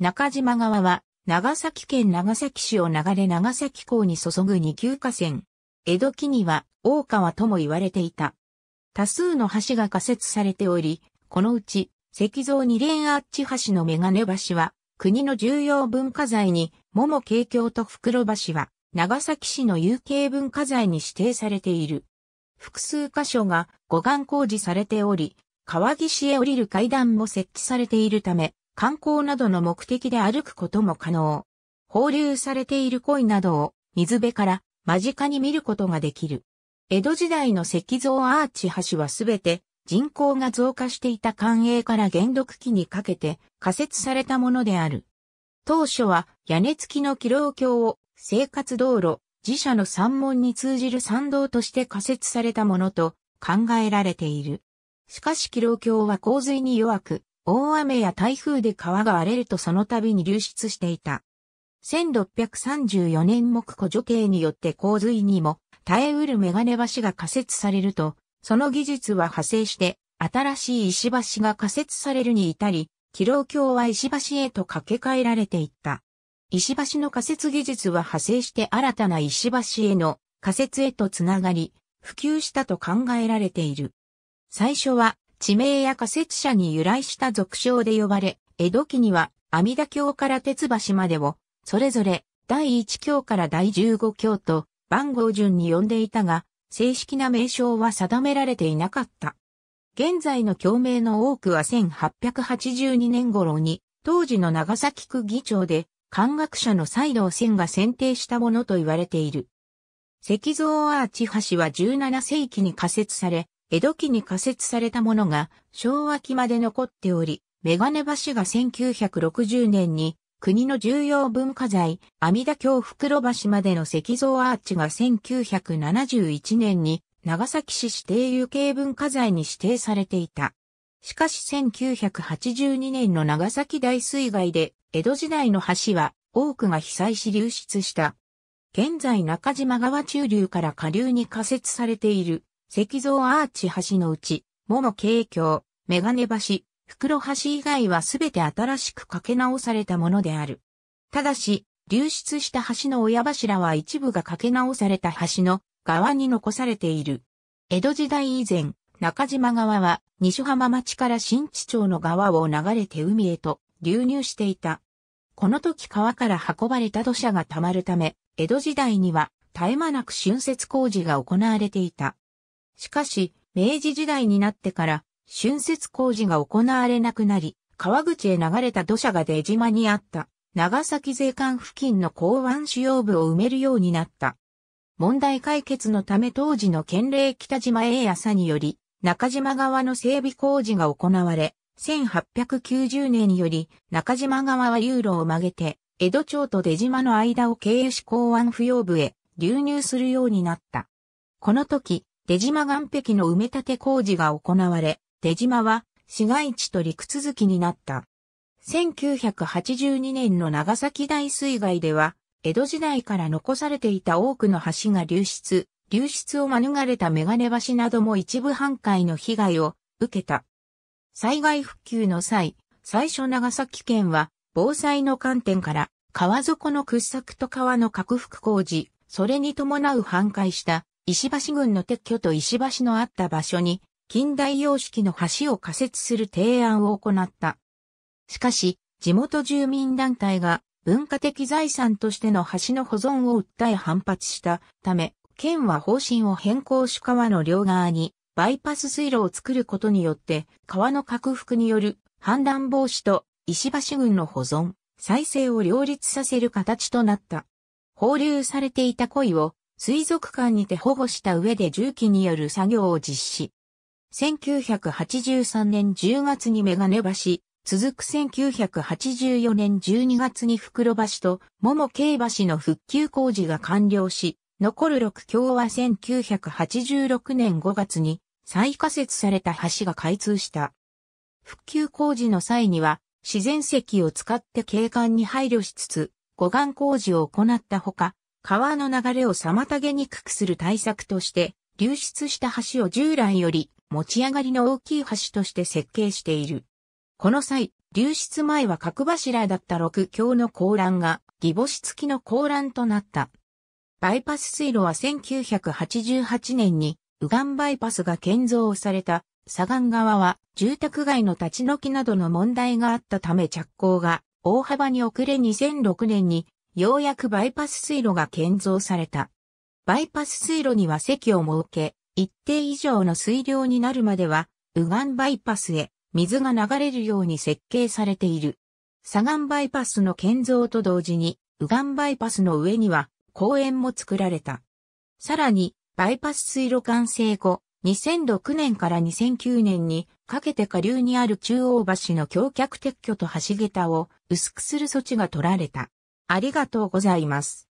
中島川は、長崎県長崎市を流れ長崎港に注ぐ二級河川。江戸期には、大川とも言われていた。多数の橋が仮設されており、このうち、石像二連アーチ橋のメガネ橋は、国の重要文化財に、桃慶橋と袋橋は、長崎市の有形文化財に指定されている。複数箇所が護岸工事されており、川岸へ降りる階段も設置されているため、観光などの目的で歩くことも可能。放流されている鯉などを水辺から間近に見ることができる。江戸時代の石像アーチ橋はすべて人口が増加していた官営から元禄期にかけて仮設されたものである。当初は屋根付きの気楼橋を生活道路、自社の山門に通じる参道として仮設されたものと考えられている。しかし気楼橋は洪水に弱く、大雨や台風で川が荒れるとその度に流出していた。1634年木古女系によって洪水にも耐えうるメガネ橋が仮設されると、その技術は派生して、新しい石橋が仮設されるに至り、気楼橋は石橋へと掛け替えられていった。石橋の仮設技術は派生して新たな石橋への仮設へとつながり、普及したと考えられている。最初は地名や仮設者に由来した俗称で呼ばれ、江戸期には阿弥陀橋から鉄橋までを、それぞれ第1橋から第15橋と番号順に呼んでいたが、正式な名称は定められていなかった。現在の橋名の多くは1882年頃に、当時の長崎区議長で、漢学者の西道線が選定したものと言われている。石像アーチ橋は17世紀に仮設され、江戸期に仮設されたものが昭和期まで残っており、メガネ橋が1960年に国の重要文化財、阿弥陀京袋橋までの石像アーチが1971年に長崎市指定有形文化財に指定されていた。しかし1982年の長崎大水害で江戸時代の橋は多くが被災し流出した。現在中島川中流から下流に仮設されている石像アーチ橋のうち、桃慶橋、メガネ橋、袋橋以外はすべて新しく架け直されたものである。ただし、流出した橋の親柱は一部が架け直された橋の側に残されている。江戸時代以前、中島川は西浜町から新地町の川を流れて海へと流入していた。この時川から運ばれた土砂が溜まるため、江戸時代には絶え間なく浚渫工事が行われていた。しかし、明治時代になってから浚渫工事が行われなくなり、川口へ流れた土砂が出島にあった長崎税関付近の港湾主要部を埋めるようになった。問題解決のため当時の県令北島栄朝により、中島川の整備工事が行われ、1890年により中島川はユーロを曲げて、江戸町と出島の間を経由し港湾不要部へ流入するようになった。この時、出島岸壁の埋め立て工事が行われ、出島は市街地と陸続きになった。1982年の長崎大水害では、江戸時代から残されていた多くの橋が流出、流出を免れたメガネ橋なども一部半壊の被害を受けた。災害復旧の際、最初長崎県は防災の観点から川底の掘削と川の拡幅工事、それに伴う半壊した石橋群の撤去と石橋のあった場所に近代様式の橋を仮設する提案を行った。しかし、地元住民団体が文化的財産としての橋の保存を訴え反発したため、県は方針を変更し川の両側にバイパス水路を作ることによって川の拡幅による氾濫防止と石橋群の保存、再生を両立させる形となった。放流されていた鯉を水族館にて保護した上で重機による作業を実施。1983年10月にメガネ橋、続く1984年12月に袋橋と桃慶橋の復旧工事が完了し、残る6橋は1986年5月に再仮設された橋が開通した。復旧工事の際には自然石を使って景観に配慮しつつ護岸工事を行ったほか、川の流れを妨げにくくする対策として流出した橋を従来より持ち上がりの大きい橋として設計している。この際、流出前は角柱だった6橋の高欄が、義母子付きの高欄となった。バイパス水路は1988年に、右岸バイパスが建造された、左岸側は住宅街の立ち退きなどの問題があったため着工が大幅に遅れ2006年にようやくバイパス水路が建造された。バイパス水路には席を設け、一定以上の水量になるまでは、右岸バイパスへ水が流れるように設計されている。左岸バイパスの建造と同時に、右岸バイパスの上には公園も作られた。さらに、バイパス水路完成後、2006年から2009年にかけて下流にある中央橋の橋脚撤去と橋桁を薄くする措置が取られた。ありがとうございます。